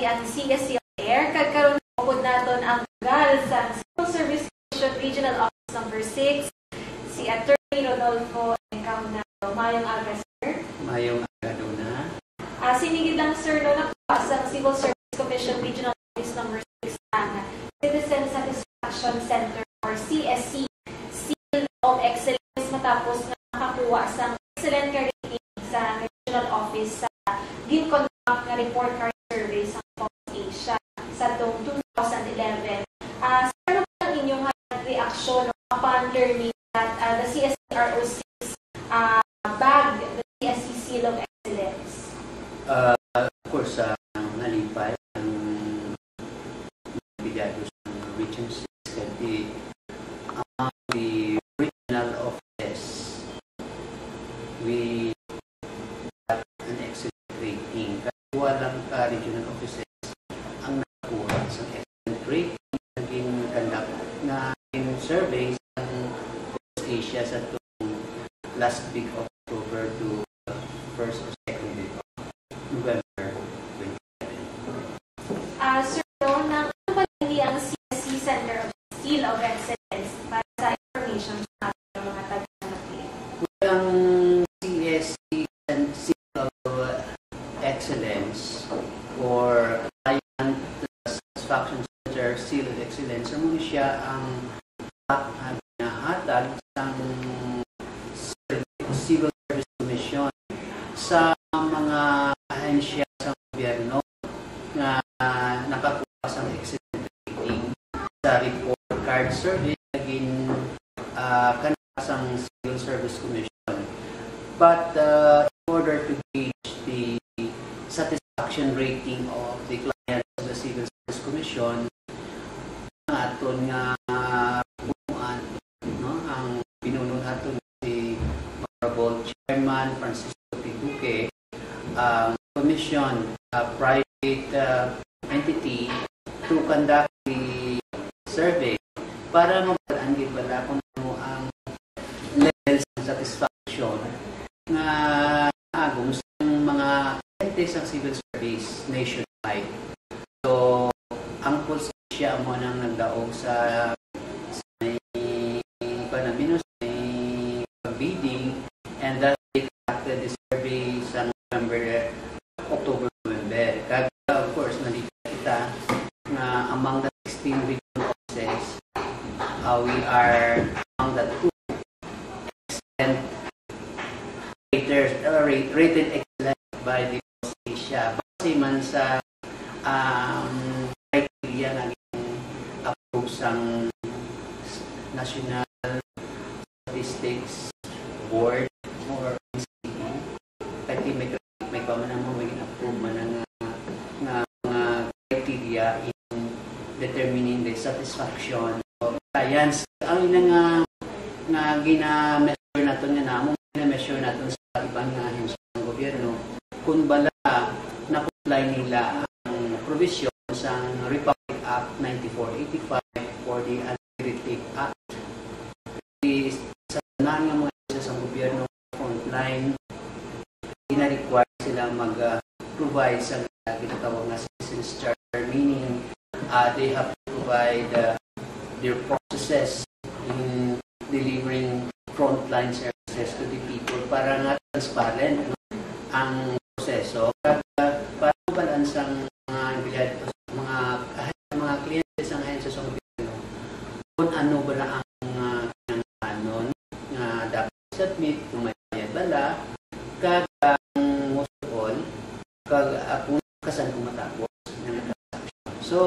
ang CSC Air. Kagkaroon po naton ang gal sa Civil Service Commission Regional Office Number 6, si Attorney Rodolfo Encaunado. Mayong aga, sir. Mayong agado na. Uh, sinigid lang, sir, no, nakuha sa Civil Service Commission Regional Office Number 6 ang Citizen Satisfaction Center or CSC Seal of Excellence matapos na nakakuha sa excellent rating sa regional office sa gin-conduct nga report card survey sa South Asia sa tong 2011. Uh, sir, ano po ang inyong reaksyon upon learning that uh, the CSRO6 last week Chairman Francisco P. Duque, ang commission, a private uh, entity to conduct the survey para mabalaan gid bala kung ano ang levels ng satisfaction nga agong sa mga entes ng civil service nationwide. So, ang pulse siya mo nang nagdaog sa may panamino sa may bidding and that they conducted the survey sa November, October, November. Kaya, of course, nalita kita na among the 16 regional offices, uh, we are among the two excellent raters, uh, rate, rated excellent by the Asia. Base man sa um, criteria na approve sa National Statistics Board or NCB. Kaya may, may pamanan mo may approve man ng mga criteria in determining the satisfaction clients. Ang ina nga nga gina-measure nato nga namo gina-measure nato sa ibang nga ahensya ng gobyerno kung bala na-comply nila ang provision sa Republic Act 9485 for the Administrative Act. Sa tanan nga mga ahensya sa gobyerno online ina-require sila mag-provide sa uh, ginatawag na citizens charter meaning uh, they have to provide uh, their processes in delivering frontline services to the people para nga transparent ang proseso para para balance ang mga empleyado sa mga ah, mga kliyente sa ahensya sa gobyerno kung ano ba na ang uh, kanon nga dapat submit kung may bayad bala kag ang most of all kag uh, kung kasan kung matapos ng transaction. So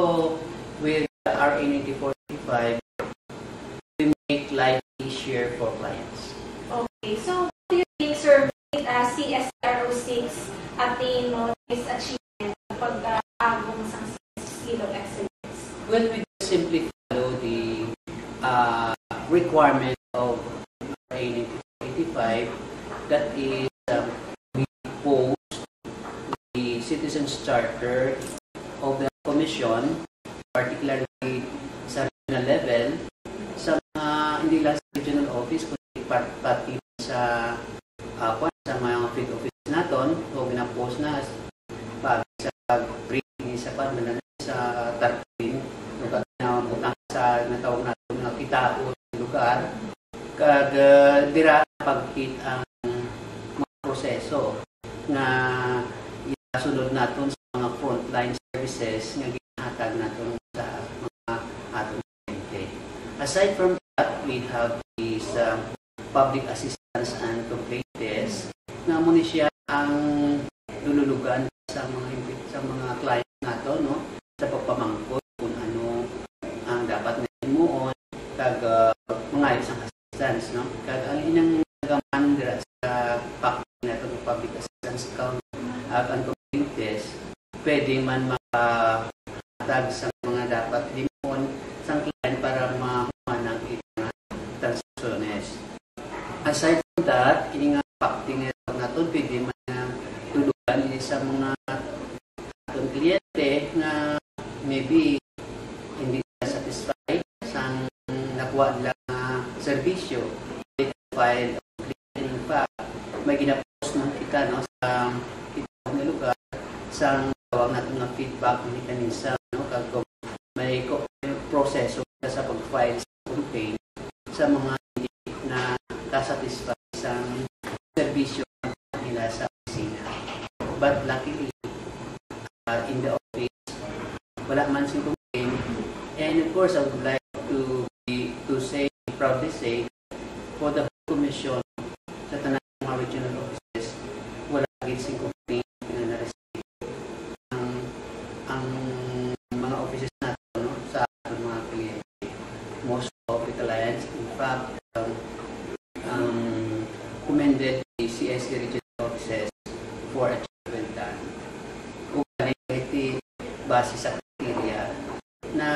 with RA 9445 we make life easier for clients. Okay, so what do you think, sir, made uh, CSRO6 attain no, this achievement pag uh, agong sa Seal of Excellence? Well, we simply follow the uh, requirement of RA 85 that is um, we post the Citizens Charter of the Commission, particularly sa regional level, sa mga hindi lang sa regional office, kundi part, pati sa uh, kwan, sa mga field office naton o gina-post na pag sa pag-printing sa pa man sa tarpin lugar na butang sa natawag natin nga kitao lugar kag uh, dira pagkit ang mga proseso na sunod naton sa mga frontline services nga ginahatag naton sa mga atong kliyente. Aside from that, we have this uh, public assistance and complaint desk na mo siya ang lululugan sa mga sa mga client nato no? Sa pagpamangkot kung ano ang dapat na imuon kag uh, mga isang assistance no? Kag ang inang nagaman dira sa PAC nato ng public assistance account at ang complaint desk pwede man makahatag sa mga dapat limon sa client para makuha ng mga transactions. Aside from that, ini nga pacting nato pwede man tulugan ini sa mga atong kliyente na maybe hindi sila satisfied sa nakuha nila na serbisyo. They can file a complaint. In fact, may ginapost ng sa itong na lugar sa tawag natin ng feedback mechanism no, kag may proseso sa pag-file sa complaint sa mga na kasatisfy sa serbisyo nila sa opisina. But luckily, uh, in the office, wala man sing complaint. And of course, I would like to be, to say, proudly say, for the commission sa tanang mga regional offices, wala gid sing complaint na na-receive. Ang, ang mga offices natin no, sa ating mga kliyente, most of the clients, in fact, um, um, commended CSC regional offices for achievement done. Kung iti base sa criteria na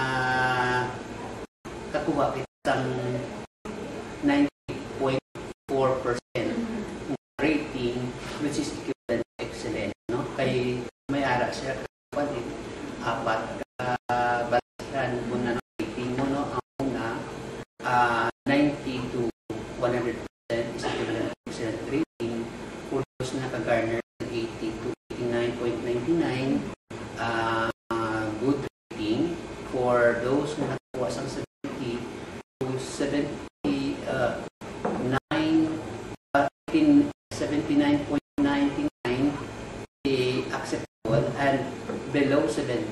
uh, kakuha kitang 90.4% rating which is equivalent to excellent. No? Kay may ara siya kapatid, apat ka balasan mo na ng rating mo. No? Ang una, uh, 90 to 100% is equivalent to excellent rating. For those na ka-garner 80 to 89.99, uh, good rating. For those na nakuha sa 70 to 70, uh, 9, uh, 79.99 is acceptable and below 70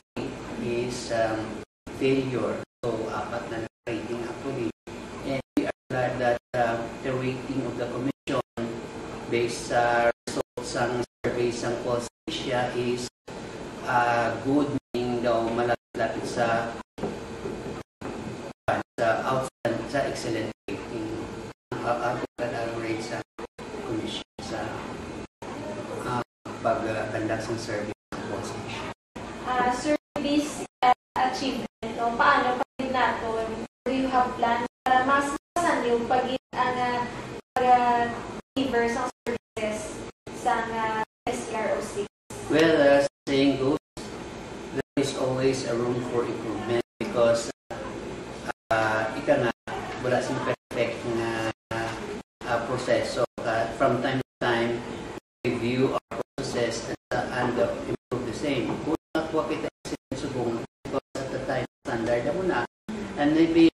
um, failure. So, apat na rating actually. And we are glad that uh, the rating of the commission based sa results ng survey sa Pulse Asia is uh, good, meaning daw malapit sa sa outstand sa excellent rating ang uh, rate sa commission sa uh, pagkandak ng survey sa Pulse Asia. Uh, service uh, achievement, no? paano pag nato, do you have plan para mas masan yung pag ang uh, pag-deliver sa services sa uh, SROC? Well, as the saying goes, there is always a room for improvement because uh, ika nga, wala sing perfect na uh, proseso. Uh, from time to time, review our process and, uh, and uh, improve the same. Kung nakuha kita subong because at the time, standard na muna. And maybe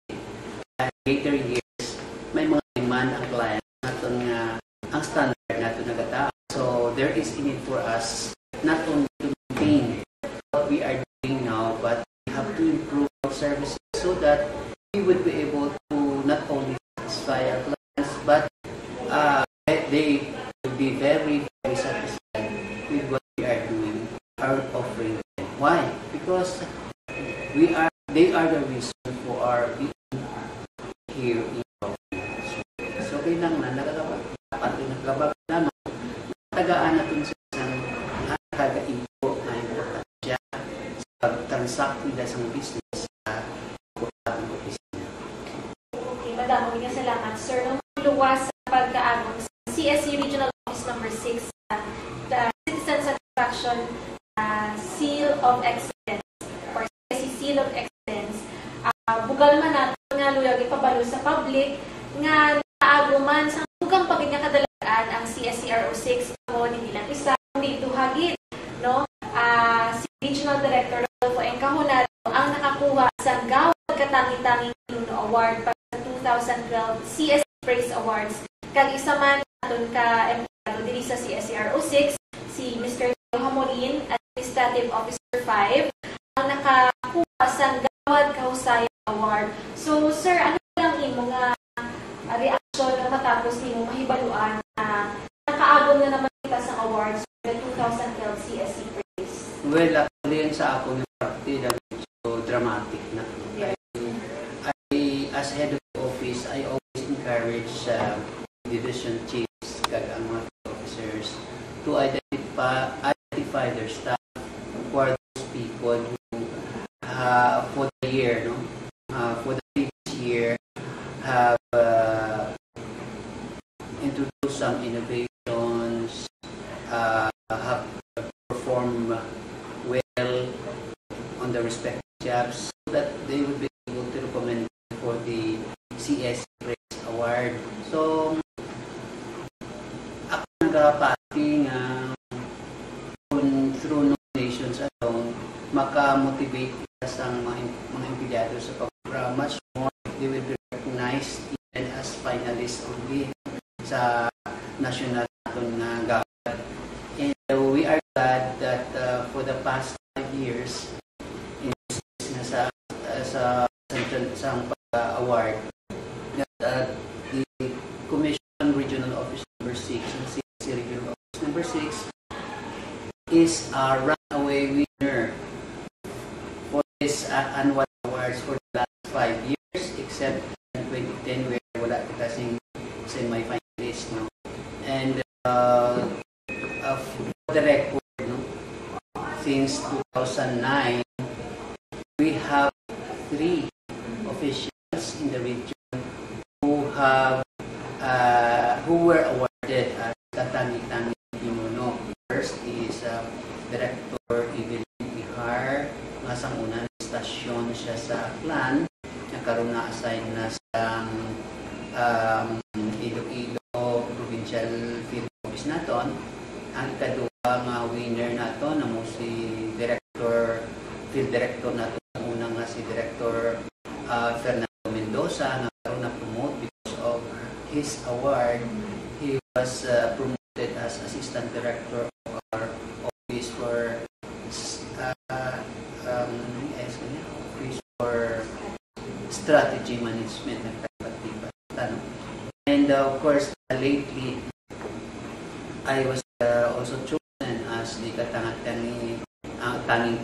uh, later years, may mga demand ang client natin nga standard natin nagataas. So, there is a need for us not only to maintain what we are doing now, but we have to improve our services so that we would be able to not only satisfy our clients, but uh, they will be very, very satisfied with what we are doing, are offering. Why? Because we are the reason for our being here in Philippines. So, kailangan na nakakabag. Dapat yung nakakabag naman, tagaan natin sa isang nakakaibo na importansya sa sa business sa ating opisina. Okay, madam, mga salamat. Sir, nung luwas sa pagkaagong sa CSC Regional Office Number 6, uh, the Citizen Satisfaction uh, Seal of Excellence or CSC Seal of Excellence, uh, bugal man natin nga luyag ipabalo sa public nga naaguman sa nakuha sa Gawad Katangi-Tangi Nuno Award para sa 2012 CS Praise Awards. Kag isa man aton ka empleyado diri sa CSCRO 6 si Mr. Hamorin, Administrative Officer 5, ang nakakuha sa Gawad Kahusayan Award. So, sir, ano lang imong nga uh, reaction na matapos nimo mahibaluan na nakaabot na naman kita sa awards sa 2012 CSC Praise? Well, actually, sa ako ni Party, encourage uh, division chiefs, nagpapati nga kung through nominations alone, maka-motivate sa mga, mga empleyado sa pag much more they will be recognized even as finalists only sa national naton nga gawad. And uh, we are glad that uh, for the past five years, in na sa uh, sa central sa award that uh, the Commission Regional Office number 6 and CC Regional Office number 6 is a runaway winner for this uh, annual awards for the last five years except in 2010 where wala kita kasing semi-finalist no and uh, uh, for the record no since 2009 we have three officials in the region who have uh, who were awarded as Katangi-Tangi Pinuno. First is uh, Director Evelyn Ihar, nga sa unang stasyon siya sa Aklan, nagkaroon na assign na sa um, Iloilo Provincial Field Office naton. Ang ikaduwa nga winner nato na mo Director nato ang una nga si Director uh, Fernando Mendoza nga karon na promote because of his award. He was uh, promoted as assistant director of our office for uh, um, kanya, office for strategy management ng tanong. And uh, of course, uh, lately, I was uh, also chosen as the katangat-tanging uh, tanging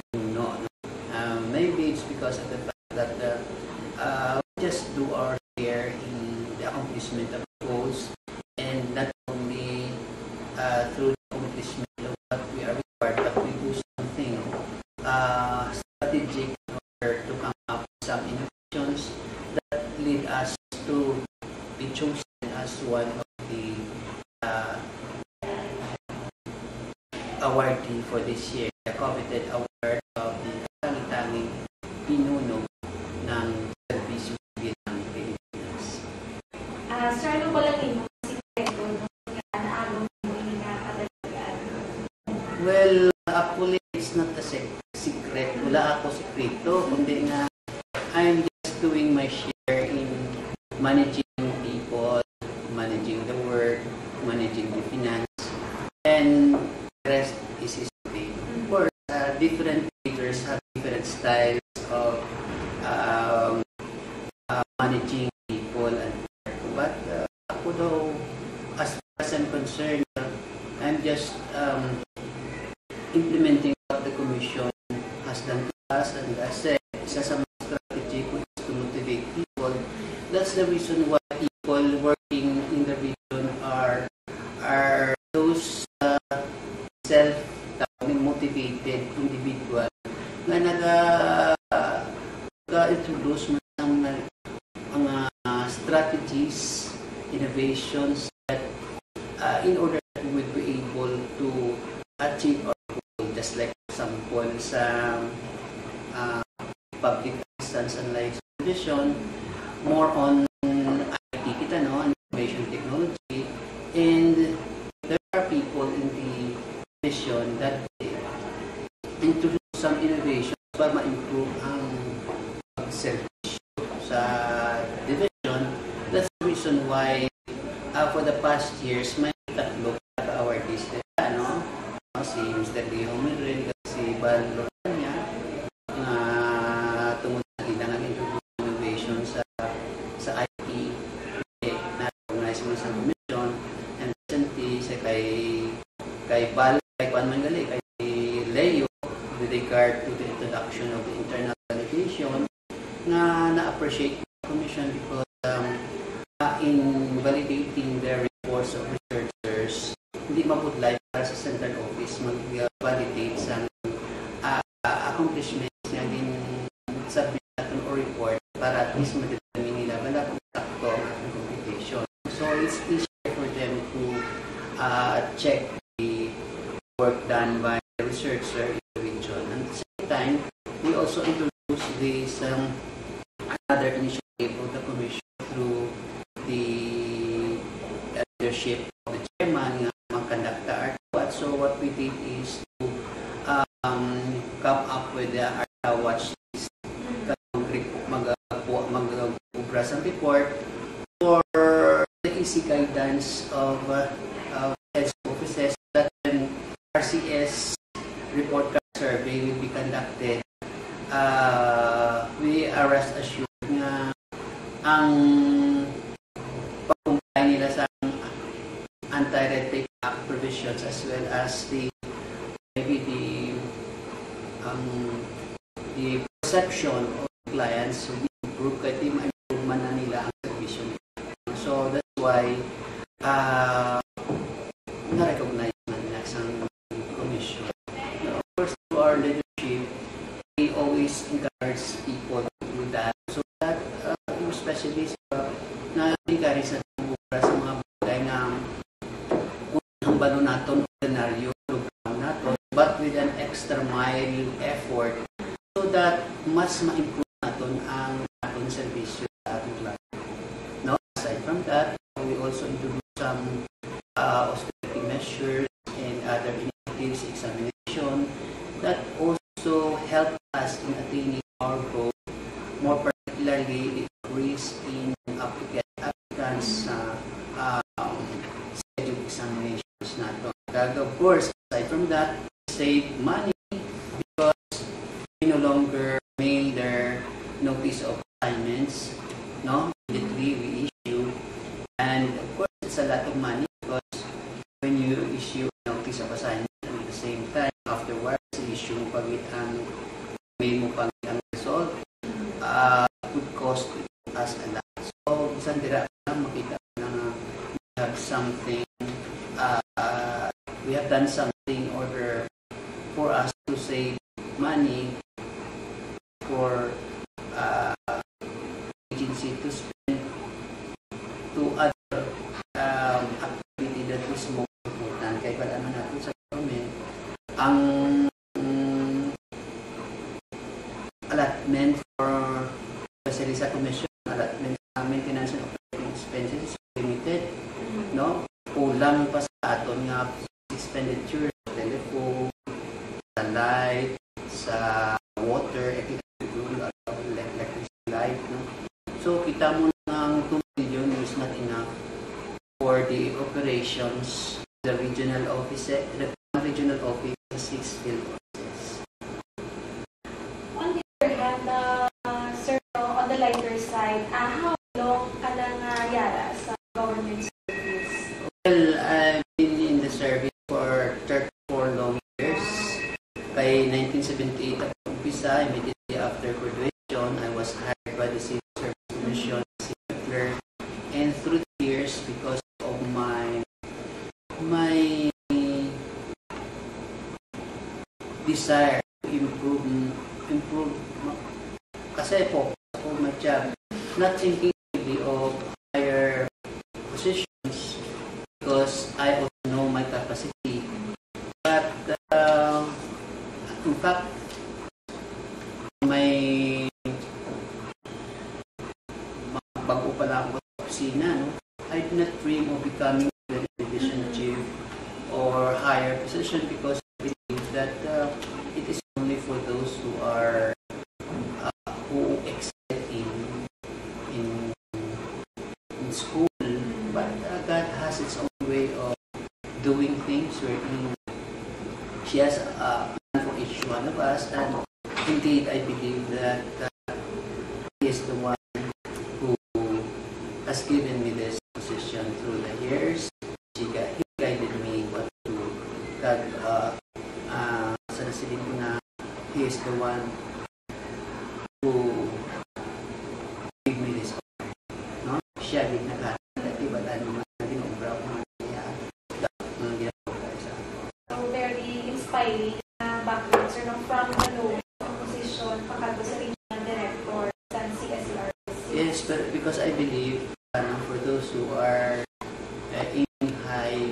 awardee for this year, the coveted award introduce mo ng mga, mga strategies, innovations that uh, in order that we would be able to achieve our goal, just like example sa uh, public assistance and life division, more on IT kita, no? information technology, and there are people in the division that introduce some innovations para ma-improve ang service sa division. That's the reason why uh, for the past years, may tatlo ka awardees din, ano? Uh, si Mr. Leo Medrin, si Bal Lorania, na tungod sa ilang innovation sa sa IT, eh, na-recognize mo sa commission, and recently, sa kay kay Bal, kay Juan Mangali, kay Leo, with regard to the introduction of the internal validation, na na-appreciate the commission because um, uh, in validating the reports of researchers, hindi mapudlay para sa central office mag-validate sa uh, accomplishments niya din submit natin o report para at least ma-determine nila wala kung sakto ang ating computation. So it's easier for them to uh, check the work done by the researcher in the region. And at the same time, we also introduce this um, another initiative of the commission through the leadership of the chairman nga mag-conduct the art watch. So what we did is to um, come up with the art watch list mag-ubra sa report for the easy guidance of, uh, health offices that when RCS report card survey will be conducted, uh, we are rest assured na ang pag-comply nila sa anti-red act provisions as well as the maybe the um, the perception of clients will be improved kahit di ma-improvement na nila ang servisyo nila. So that's why uh, na-recognize na nila sa commission. Of course, to our leadership, we always encourage people to do that so that uh, yung specialist uh, na encourage na tumubra sa mga bagay na kung balo natin ordinaryo program natin but with an extra mile effort so that mas ma-improve natin ang ating servisyo sa ating client. No? Aside from that, we also introduce some uh, austerity measures and other initiatives, examination that also help us in attaining our goal, more particularly the increase in applicant, applicants uh, um, scheduled examinations natin. Kaya of course, aside from that, save money because we no longer mail their notice of assignments, no? Immediately we issue, and of course it's a lot of money because when you issue notice of assignment at the same time afterwards issue mo pagit ang mail mo pagit ang result, uh, would cost us a lot. So isang dira makita na we have something, have done something lighter side, uh, how certainly she has a plan for each one of us. And indeed, I believe that uh, he is the one who has given me this position through the years. She, he guided me what to do. That, uh, uh, sa ko na, he is the one who Mary na ah, background, ng from the lowest position pagkato sa regional director sa CSRC. Yes, but because I believe uh, for those who are uh, aiming high,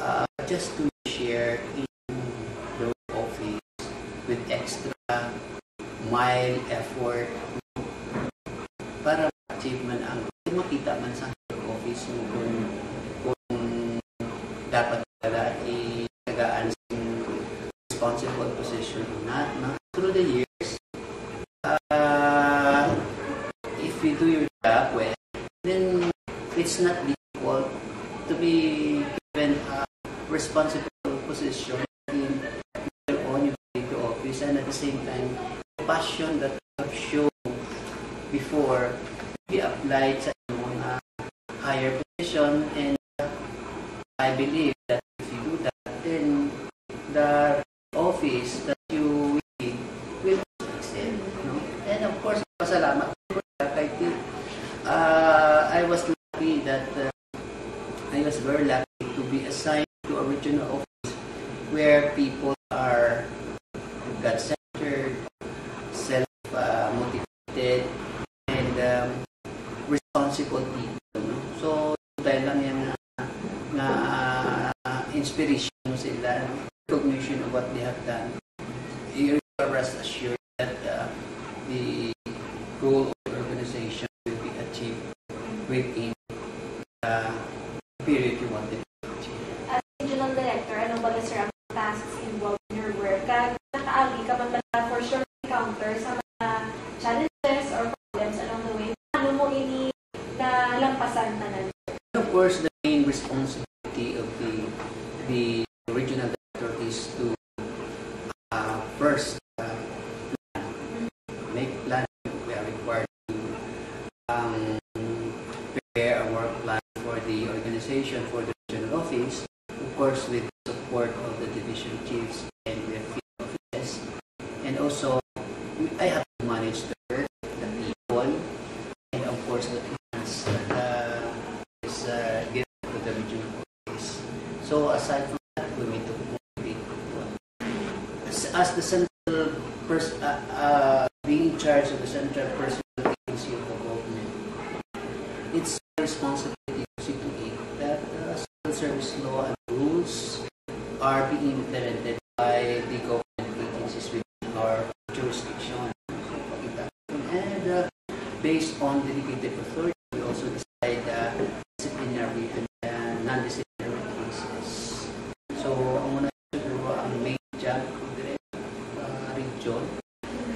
uh, just to if you do your job well, then it's not difficult to be given a responsible position in your own to office and at the same time, the passion that you have shown before be applied sa mga ah, higher position. And I believe based on delegated authority, we also decide uh, disciplinary and uh, non-disciplinary cases. So, ang una siguro ang main job ko dire uh, region.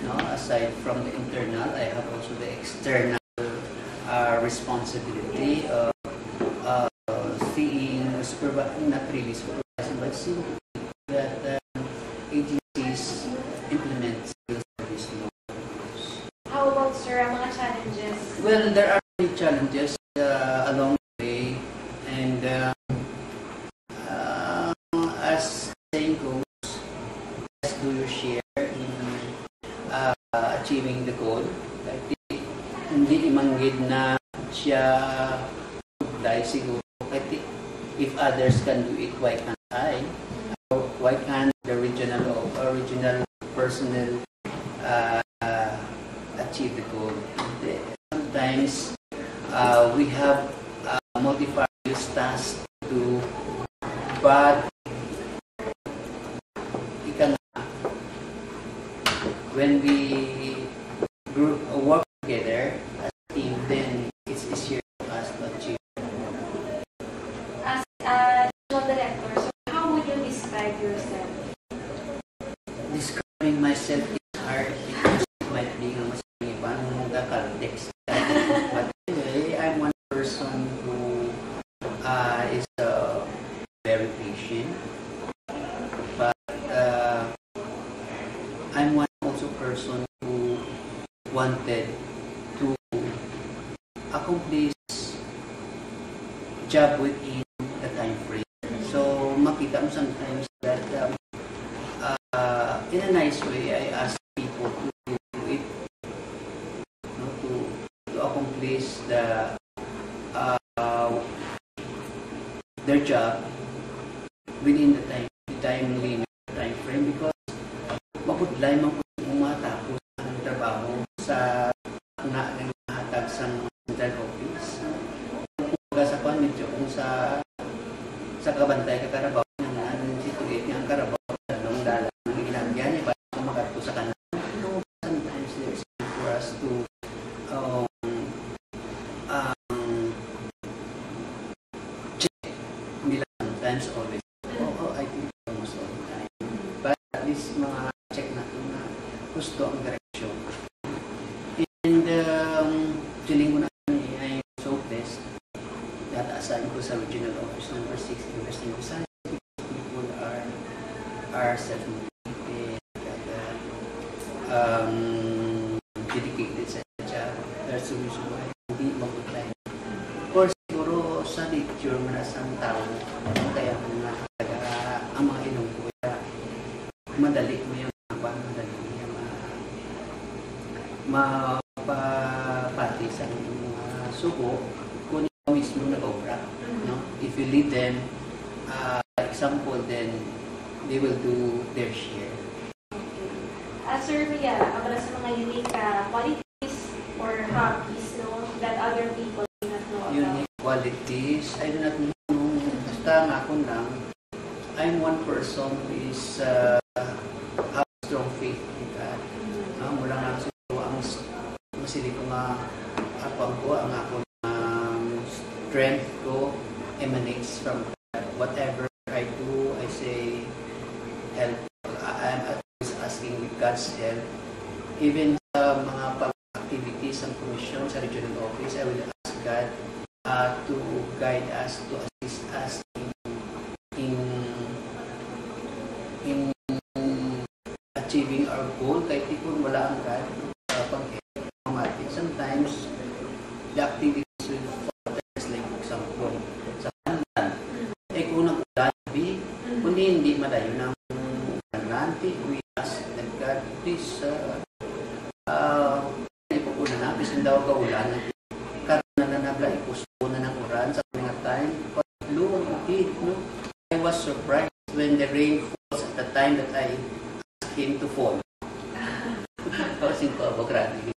No? Aside from the internal, I have also the external uh, responsibility of uh, seeing, supervi not really supervising, but seeing Well, there are many challenges. when we sa mental office. Kung sa kwan, medyo kung sa sa kabantay ka karabaw, they will do their share. Okay. Uh, Sir Ria, para sa mga unique uh, qualities or hobbies no, that other people do not know about? Unique qualities, I do not know. Basta nga ako lang, I'm one person who is uh, have strong faith in God. Mm -hmm. Uh, mula nga sa ang masili ko nga even na ng uran sa mga time. No? I was surprised when the rain falls at the time that I asked him to fall. Kasi ko, abokrati.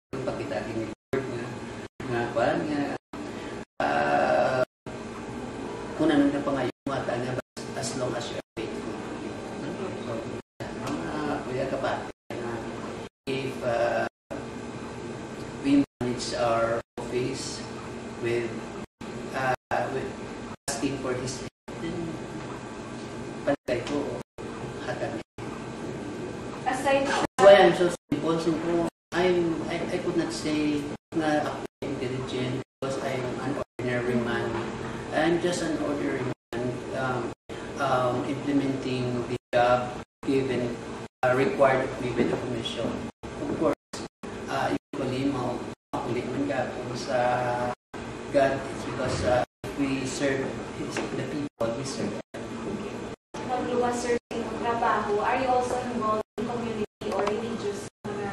tao, are you also involved in community or religious mga?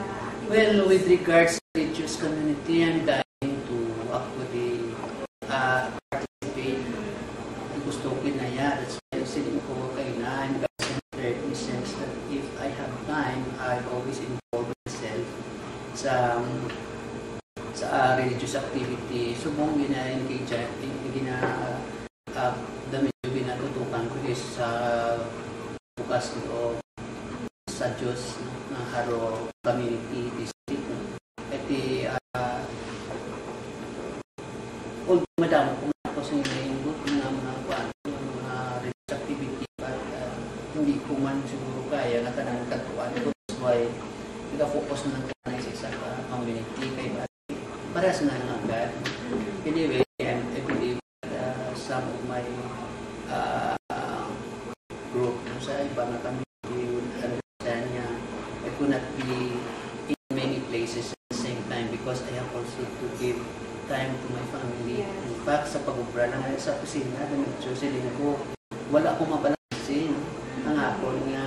Well, with regards to religious community, I'm dying to actually uh, participate. Gusto ko kinaya. That's why I'm sitting ko kay na. I'm concentrated in the sense that if I have time, I always involve myself sa um, sa uh, religious activity. So, mong gina-engage, gina uh, damit yung binagutukan ko is sa uh, bukas ko madam. Time to my family. Yes. In fact, sa pag-ubra na ngayon sa kusina, ganito silin ko, wala akong mabalansin. Ang hapon nga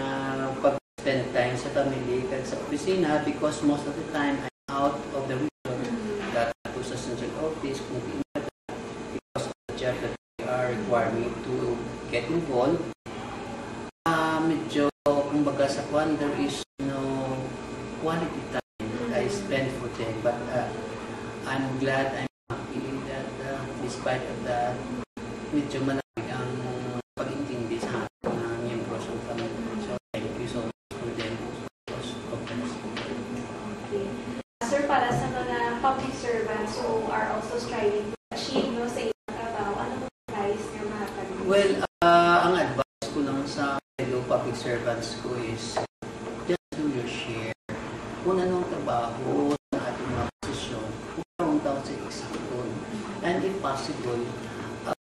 pag-spend time sa family kag sa opisina because most of the time I'm out of the region. Dito sa central office, kung because of the job that they are requiring me to get involved. Ah, medyo, kumbaga sa kwan, there is no quality time that I spend for them. But uh, I'm glad, I'm happy that uh, despite of that, medyo malamig ang pag-intindi sa akin ng miyembros ng family. So, thank you so much for them. Because of this. Okay. Sir, para sa mga public servants who are also striving to achieve no, sa ilang trabaho, ano mo guys yung mga kanina? Well, uh, ang advice ko lang sa fellow public servants ko is just do your share. Kung anong trabaho sa ating mga posisyon, kung taon sa eksakton. And if possible,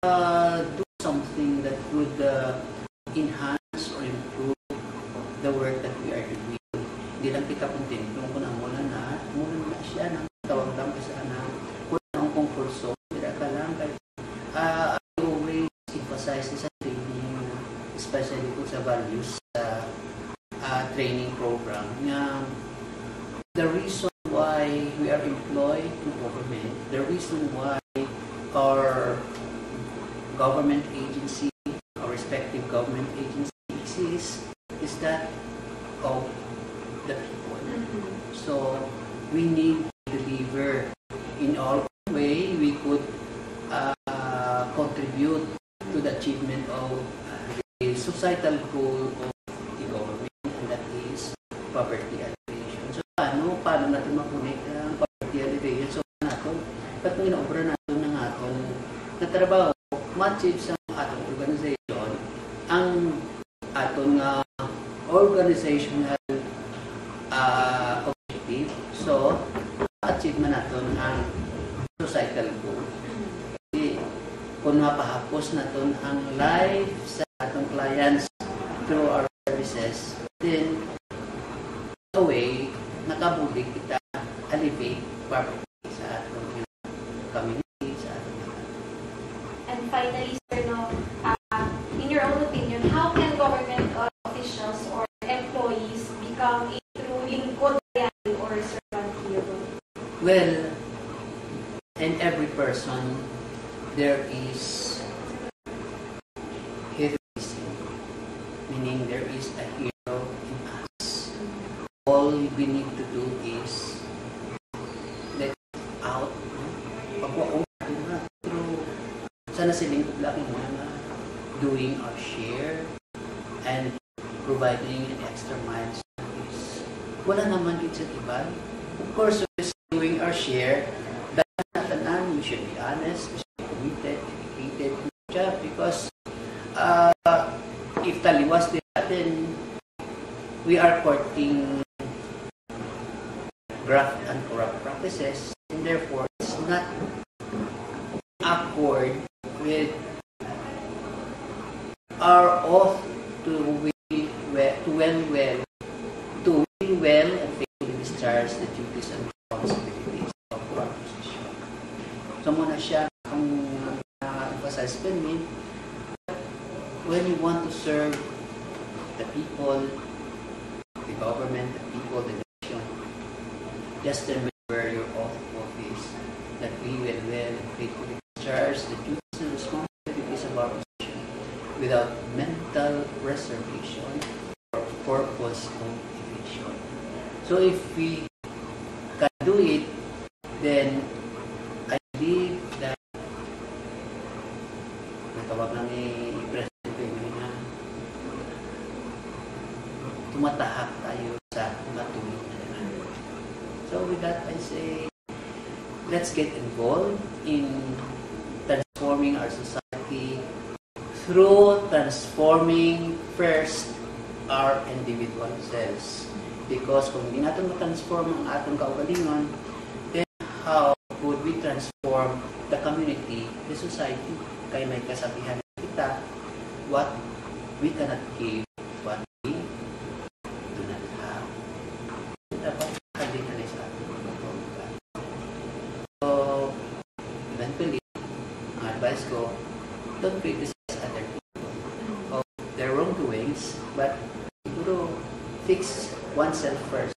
uh, do something that would uh, enhance or improve the work that we are doing. Hindi lang kita kontento kung ang mula na, mula na siya, nang tawag lang ka sana, kung ang comfort zone, tira ka lang, kahit uh, I always emphasize sa training, especially kung sa values sa uh, training program, na the reason why we are employed to government, the reason why our government agency, our respective government agency exists, is that of the people. So we need to deliver in our own way. We could uh, contribute to the achievement of the societal goal of the government, and that is poverty alleviation. So paano, paano natin mapunit ang poverty alleviation? So nato, ba't mo inaobra nato ng aton na trabaho, ma-achieve sa atong organization, ang aton nga organizational uh, objective. So, achieve man naton ang societal goal. Kasi kung mapahapos naton ang life sa atong clients through our services, then the way nakabuli kita alleviate poverty sa atong community, sa atong And finally, sir, no, uh, in your own opinion, how can government officials or employees become a true lingkod or servant hero? Well, in every person, there is heroism, meaning there is a hero in us. All we need to do is let out, natin na through sana siling laki mo na doing our share and providing an extra mile service. Wala naman din sa iba. Of course, we're doing our share. Dahil natanan, we should be honest, we should be committed, dedicated to the job because uh, if taliwas din natin, we are courting graft and corrupt practices and therefore it's not accord with our oath to transforming our society through transforming first our individual selves. Because kung hindi natin matransform ang atong kaugalingon, then how would we transform the community, the society? Kaya may kasabihan kita, what we cannot give, don't criticize other people of their wrongdoings, but siguro fix oneself first.